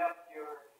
up your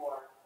War.